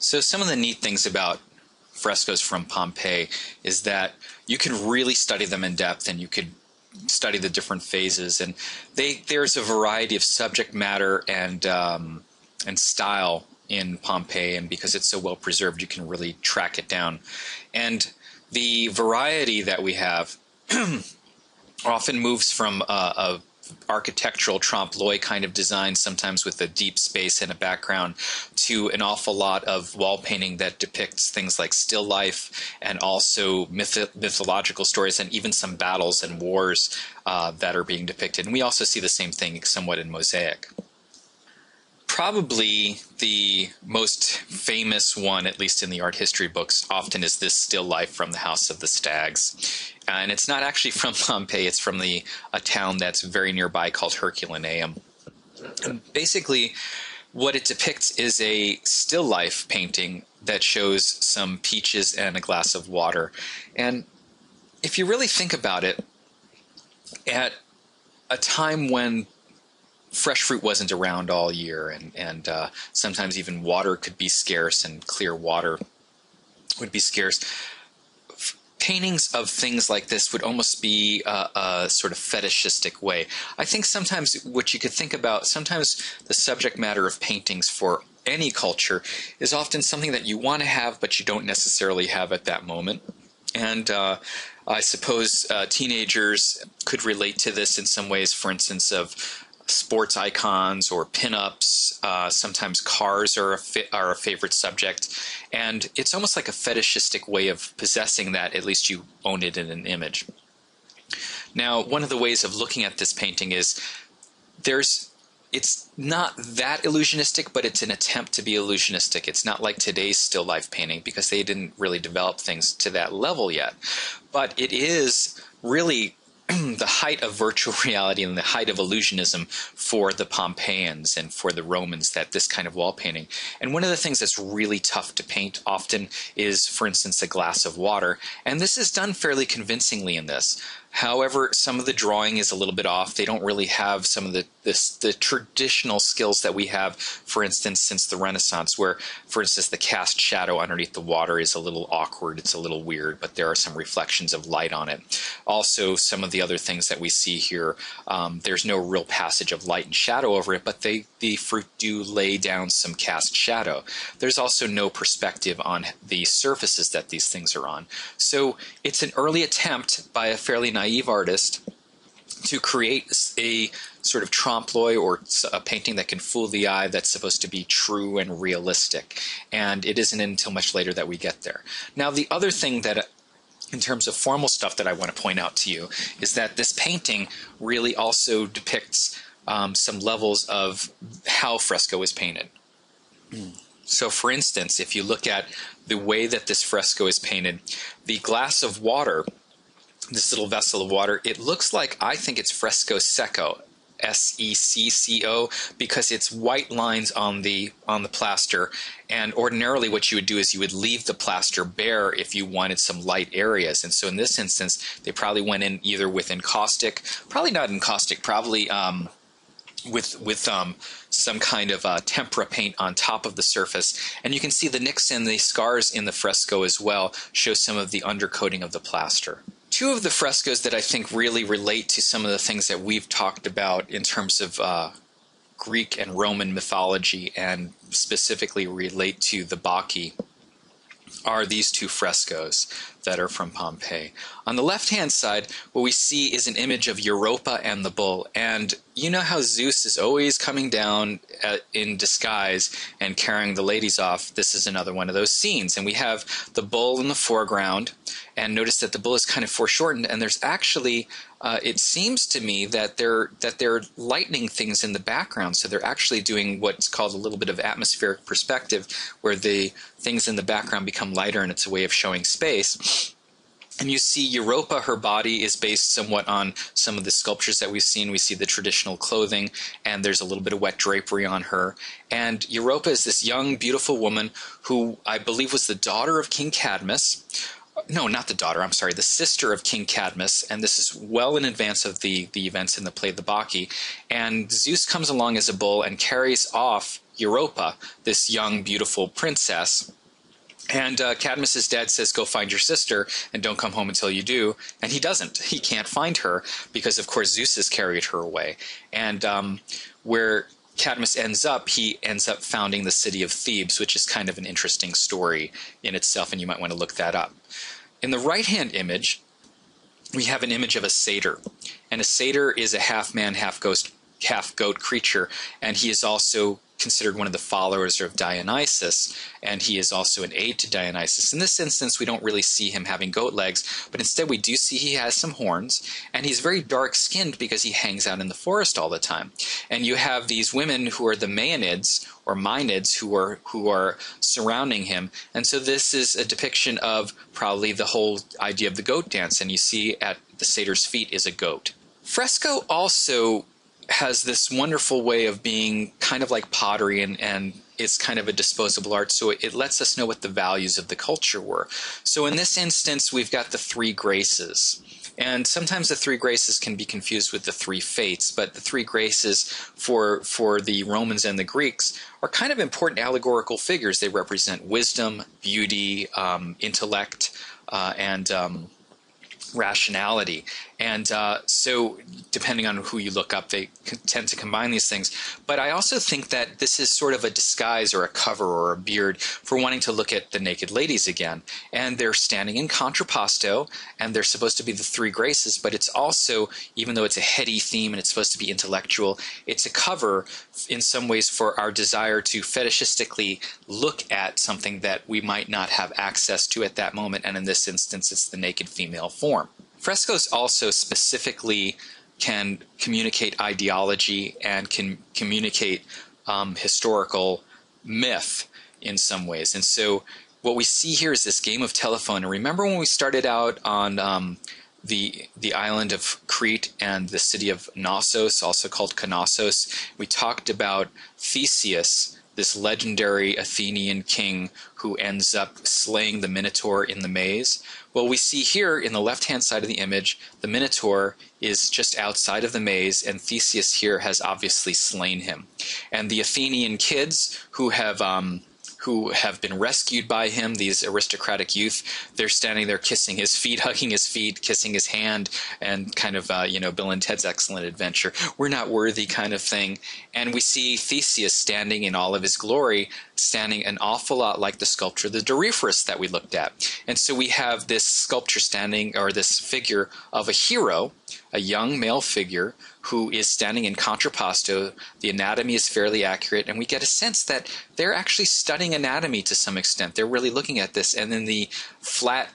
So, some of the neat things about frescoes from Pompeii is that you can really study them in depth and you could study the different phases. And they, there's a variety of subject matter and, um, and style in Pompeii. And because it's so well preserved, you can really track it down. And the variety that we have often moves from uh, a architectural trompe l'oeil kind of design, sometimes with a deep space and a background, to an awful lot of wall painting that depicts things like still life and also myth- mythological stories and even some battles and wars uh, that are being depicted. And we also see the same thing somewhat in mosaic probably the most famous one, at least in the art history books, often is this still life from the House of the Stags. And it's not actually from Pompeii, it's from the a town that's very nearby called Herculaneum. And basically, what it depicts is a still life painting that shows some peaches and a glass of water. And if you really think about it, at a time when fresh fruit wasn't around all year, and and uh, sometimes even water could be scarce, and clear water would be scarce. Paintings of things like this would almost be a, a, sort of fetishistic way. I think sometimes what you could think about, sometimes the subject matter of paintings for any culture is often something that you want to have, but you don't necessarily have at that moment. And uh, I suppose uh, teenagers could relate to this in some ways, for instance, of sports icons or pinups. Uh, sometimes cars are a, fi- are a favorite subject. And it's almost like a fetishistic way of possessing that, at least you own it in an image. Now, one of the ways of looking at this painting is there's it's not that illusionistic, but it's an attempt to be illusionistic. It's not like today's still life painting because they didn't really develop things to that level yet. But it is really the height of virtual reality and the height of illusionism for the Pompeians and for the Romans that this kind of wall painting. And one of the things that's really tough to paint often is, for instance, a glass of water. And this is done fairly convincingly in this. However, some of the drawing is a little bit off. They don't really have some of the this, the traditional skills that we have, for instance, since the Renaissance, where, for instance, the cast shadow underneath the water is a little awkward. It's a little weird, but there are some reflections of light on it. Also, some of the other things that we see here, um, there's no real passage of light and shadow over it, but they the fruit do lay down some cast shadow. There's also no perspective on the surfaces that these things are on. So it's an early attempt by a fairly naive artist to create a sort of trompe l'oeil or a painting that can fool the eye that's supposed to be true and realistic. And it isn't until much later that we get there. Now, the other thing that in terms of formal stuff that I want to point out to you is that this painting really also depicts um, some levels of how fresco is painted. So, for instance, if you look at the way that this fresco is painted, the glass of water this little vessel of water. It looks like I think it's fresco secco, S E C C O, because it's white lines on the on the plaster. And ordinarily, what you would do is you would leave the plaster bare if you wanted some light areas. And so, in this instance, they probably went in either with encaustic, probably not encaustic, probably. Um, with with um, some kind of uh, tempera paint on top of the surface, and you can see the nicks and the scars in the fresco as well show some of the undercoating of the plaster two of the frescoes that I think really relate to some of the things that we've talked about in terms of uh, Greek and Roman mythology, and specifically relate to the Bacchae, are these two frescoes that are from Pompeii. On the left hand side, what we see is an image of Europa and the bull. And you know how Zeus is always coming down uh, in disguise and carrying the ladies off? This is another one of those scenes. And we have the bull in the foreground. And notice that the bull is kind of foreshortened, and there's actually uh, it seems to me that they're that they're lightening things in the background. So they're actually doing what's called a little bit of atmospheric perspective, where the things in the background become lighter, and it's a way of showing space. And you see Europa, her body is based somewhat on some of the sculptures that we've seen. We see the traditional clothing, and there's a little bit of wet drapery on her. And Europa is this young, beautiful woman who I believe was the daughter of King Cadmus, no, not the daughter. I'm sorry, the sister of King Cadmus, and this is well in advance of the the events in the play The Bacchae. And Zeus comes along as a bull and carries off Europa, this young, beautiful princess. And uh, Cadmus's dad says, "Go find your sister, and don't come home until you do." And he doesn't. He can't find her because, of course, Zeus has carried her away. And um, where Cadmus ends up, he ends up founding the city of Thebes, which is kind of an interesting story in itself, and you might want to look that up. In the right-hand image, we have an image of a satyr, and a satyr is a half man, half ghost, half goat creature, and he is also considered one of the followers of Dionysus, and he is also an aid to Dionysus. In this instance, we don't really see him having goat legs, but instead we do see he has some horns, and he's very dark skinned because he hangs out in the forest all the time. And you have these women who are the Maeonids or Mienids who are who are surrounding him, and so this is a depiction of probably the whole idea of the goat dance. And you see at the satyr's feet is a goat. Fresco also has this wonderful way of being kind of like pottery and, and it's kind of a disposable art, so it, it, lets us know what the values of the culture were. So in this instance, we've got the three graces. And sometimes the three graces can be confused with the three fates, but the three graces for, for the Romans and the Greeks are kind of important allegorical figures. They represent wisdom, beauty, um, intellect, uh, and um, rationality. And uh, so, depending on who you look up, they tend to combine these things. But I also think that this is sort of a disguise or a cover or a beard for wanting to look at the naked ladies again. And they're standing in contrapposto, and they're supposed to be the three graces, but it's also, even though it's a heady theme and it's supposed to be intellectual, it's a cover in some ways for our desire to fetishistically look at something that we might not have access to at that moment. And in this instance, it's the naked female form. Frescoes also specifically can communicate ideology and can communicate um, historical myth in some ways. And so what we see here is this game of telephone. And remember when we started out on um, the the island of Crete and the city of Knossos, also called Knossos, we talked about Theseus this legendary Athenian king who ends up slaying the Minotaur in the maze. Well, we see here in the left hand side of the image, the Minotaur is just outside of the maze, and Theseus here has obviously slain him. And the Athenian kids who have um, who have been rescued by him, these aristocratic youth. They're standing there kissing his feet, hugging his feet, kissing his hand, and kind of, uh, you know, Bill and Ted's Excellent Adventure. We're not worthy kind of thing. And we see Theseus standing in all of his glory, standing an awful lot like the sculpture, the Doryphorus that we looked at. And so we have this sculpture standing, or this figure of a hero, a young male figure who is standing in contrapposto. The anatomy is fairly accurate, and we get a sense that they're actually studying anatomy to some extent. They're really looking at this, and then the flat,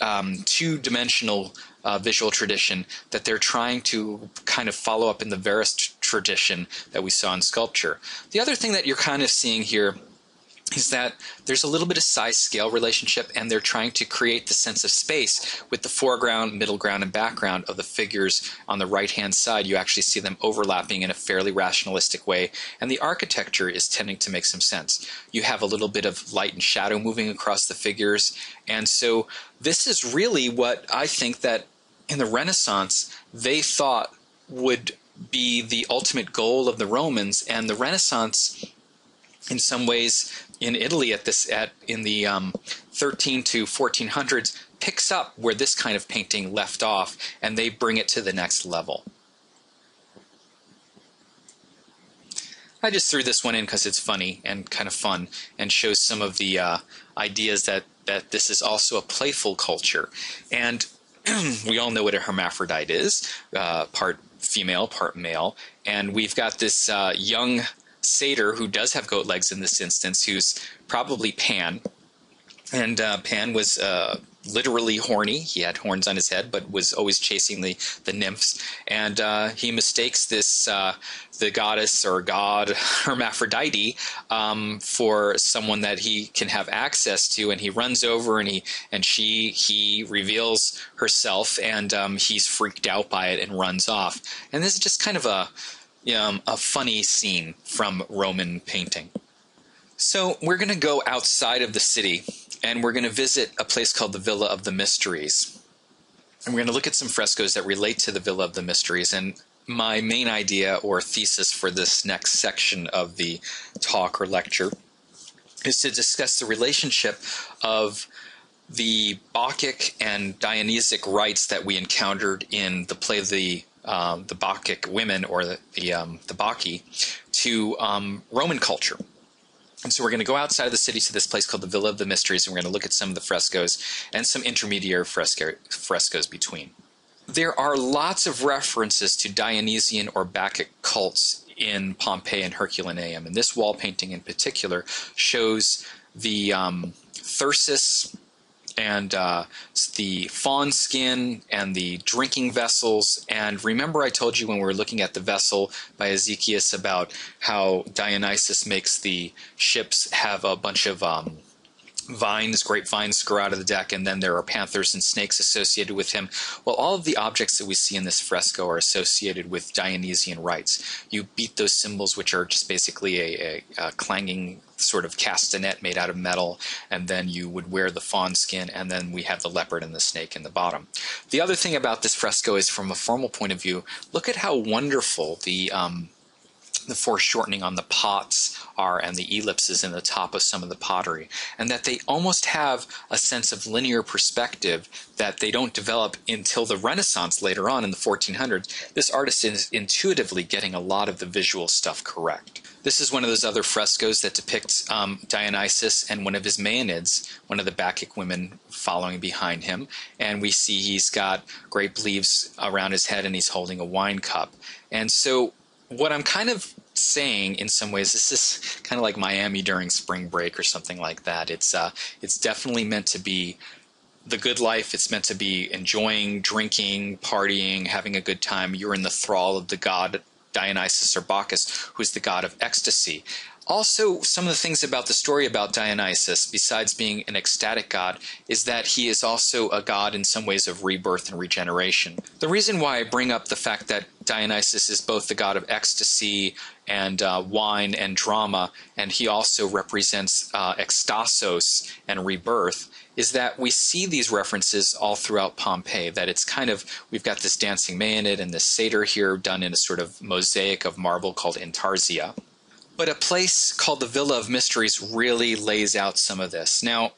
um, two dimensional uh, visual tradition that they're trying to kind of follow up in the Verist tradition that we saw in sculpture. The other thing that you're kind of seeing here is that there's a little bit of size scale relationship and they're trying to create the sense of space with the foreground, middle ground, and background of the figures on the right hand side. You actually see them overlapping in a fairly rationalistic way, and the architecture is tending to make some sense. You have a little bit of light and shadow moving across the figures, and so this is really what I think that in the Renaissance they thought would be the ultimate goal of the Romans, and the Renaissance in some ways in Italy at this at in the um, 13 to 1400s picks up where this kind of painting left off, and they bring it to the next level. I just threw this one in because it's funny and kind of fun, and shows some of the uh, ideas that that this is also a playful culture, and we all know what a hermaphrodite is, uh, part female, part male, and we've got this uh, young satyr who does have goat legs in this instance, who's probably Pan. And uh, Pan was uh, literally horny. He had horns on his head, but was always chasing the, the nymphs. And uh, he mistakes this uh, the goddess or god Hermaphrodite um, for someone that he can have access to, and he runs over and he and she he reveals herself, and um, he's freaked out by it and runs off. And this is just kind of a um, a funny scene from Roman painting. So we're going to go outside of the city and we're going to visit a place called the Villa of the Mysteries. And we're going to look at some frescoes that relate to the Villa of the Mysteries. And my main idea or thesis for this next section of the talk or lecture is to discuss the relationship of the Bacchic and Dionysiac rites that we encountered in the play the um, the Bacchic women or the the, um, the Bacchae to um, Roman culture. And so we're going to go outside of the city to this place called the Villa of the Mysteries, and we're going to look at some of the frescoes and some intermediary fresco- frescoes between. There are lots of references to Dionysian or Bacchic cults in Pompeii and Herculaneum, and this wall painting in particular shows the um, Thyrsus and uh, the fawn skin and the drinking vessels. And remember, I told you when we were looking at the vessel by Exekias about how Dionysus makes the ships have a bunch of um, vines, grapevines grow out of the deck, and then there are panthers and snakes associated with him. Well, all of the objects that we see in this fresco are associated with Dionysian rites. You beat those cymbals, which are just basically a, a, a clanging sort of castanet made out of metal, and then you would wear the fawn skin, and then we have the leopard and the snake in the bottom. The other thing about this fresco is, from a formal point of view, look at how wonderful the um, the foreshortening on the pots are and the ellipses in the top of some of the pottery, and that they almost have a sense of linear perspective that they don't develop until the Renaissance later on in the 1400s. This artist is intuitively getting a lot of the visual stuff correct. This is one of those other frescoes that depicts um, Dionysus and one of his Maenads, one of the Bacchic women following behind him. And we see he's got grape leaves around his head and he's holding a wine cup. And so what I'm kind of saying in some ways this is kind of like Miami during spring break or something like that. It's uh, it's definitely meant to be the good life. It's meant to be enjoying, drinking, partying, having a good time. You're in the thrall of the god Dionysus or Bacchus, who's the god of ecstasy also, some of the things about the story about Dionysus, besides being an ecstatic god, is that he is also a god in some ways of rebirth and regeneration. The reason why I bring up the fact that Dionysus is both the god of ecstasy and uh, wine and drama, and he also represents uh, ekstasos and rebirth, is that we see these references all throughout Pompeii. That it's kind of, we've got this dancing Maenad and this satyr here done in a sort of mosaic of marble called intarsia. But a place called the Villa of Mysteries really lays out some of this. Now,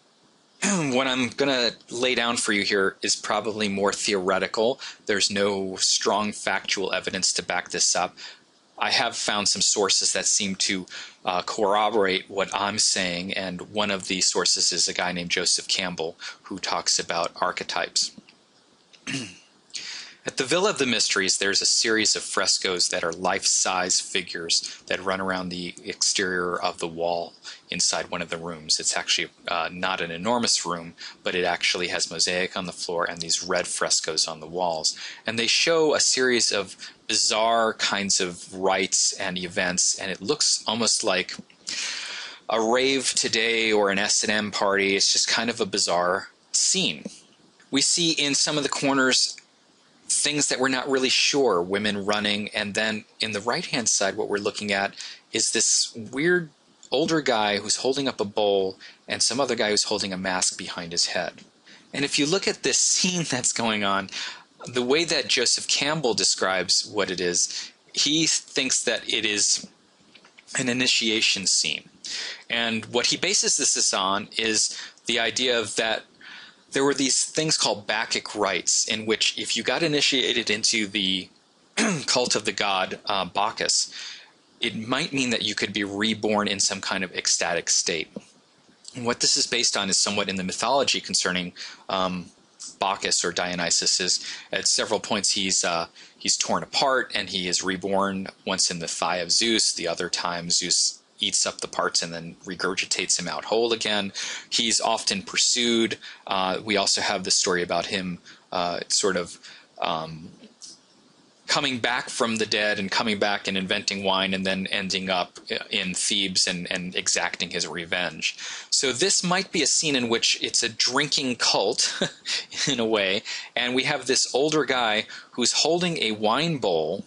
what I'm going to lay down for you here is probably more theoretical. There's no strong factual evidence to back this up. I have found some sources that seem to uh, corroborate what I'm saying, and one of the sources is a guy named Joseph Campbell who talks about archetypes. At the Villa of the Mysteries, there's a series of frescoes that are life size figures that run around the exterior of the wall inside one of the rooms. It's actually uh, not an enormous room, but it actually has mosaic on the floor and these red frescoes on the walls. And they show a series of bizarre kinds of rites and events, and it looks almost like a rave today or an S&M party. It's just kind of a bizarre scene. We see in some of the corners things that we're not really sure, women running. And then in the right hand side, what we're looking at is this weird older guy who's holding up a bowl and some other guy who's holding a mask behind his head. And if you look at this scene that's going on, the way that Joseph Campbell describes what it is, he thinks that it is an initiation scene. And what he bases this on is the idea of that there were these things called Bacchic rites, in which if you got initiated into the cult of the god uh, Bacchus, it might mean that you could be reborn in some kind of ecstatic state. And what this is based on is somewhat in the mythology concerning um, Bacchus or Dionysus. Is at several points he's uh, he's torn apart and he is reborn once in the thigh of Zeus. The other time Zeus eats up the parts and then regurgitates him out whole again. He's often pursued. Uh, we also have the story about him uh, sort of um, coming back from the dead and coming back and inventing wine and then ending up in Thebes and, and exacting his revenge. So this might be a scene in which it's a drinking cult in a way, and we have this older guy who's holding a wine bowl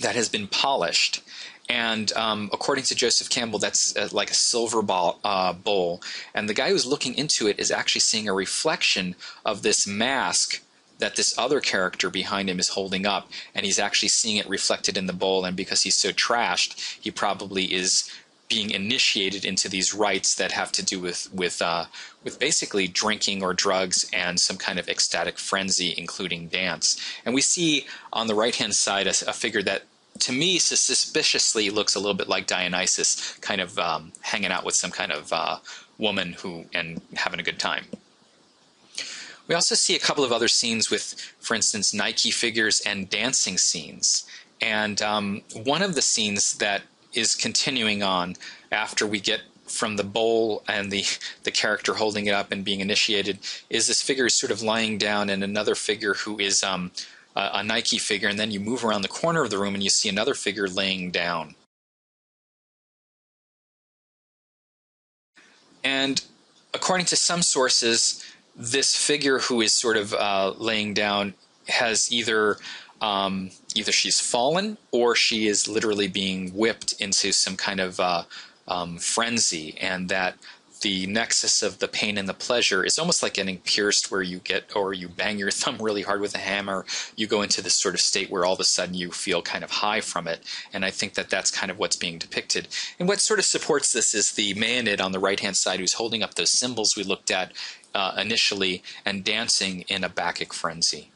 that has been polished and um, according to Joseph Campbell, that's uh, like a silver ball, uh, bowl. And the guy who's looking into it is actually seeing a reflection of this mask that this other character behind him is holding up, and he's actually seeing it reflected in the bowl. And because he's so trashed, he probably is being initiated into these rites that have to do with with uh, with basically drinking or drugs and some kind of ecstatic frenzy, including dance. And we see on the right hand side a, a, figure that. To me, suspiciously looks a little bit like Dionysus, kind of um, hanging out with some kind of uh, woman who and having a good time. We also see a couple of other scenes with, for instance, Nike figures and dancing scenes. And um, one of the scenes that is continuing on after we get from the bowl and the the character holding it up and being initiated is this figure is sort of lying down and another figure who is um, a, a Nike figure and then you move around the corner of the room and you see another figure laying down. And according to some sources, this figure who is sort of uh, laying down has either um, either she's fallen or she is literally being whipped into some kind of uh, um, frenzy, and that the nexus of the pain and the pleasure is almost like getting pierced where you get or you bang your thumb really hard with a hammer you go into this sort of state where all of a sudden you feel kind of high from it. And i think that that's kind of what's being depicted. And what sort of supports this is the Maenad on the right hand side who's holding up those cymbals we looked at uh, initially and dancing in a bacchic frenzy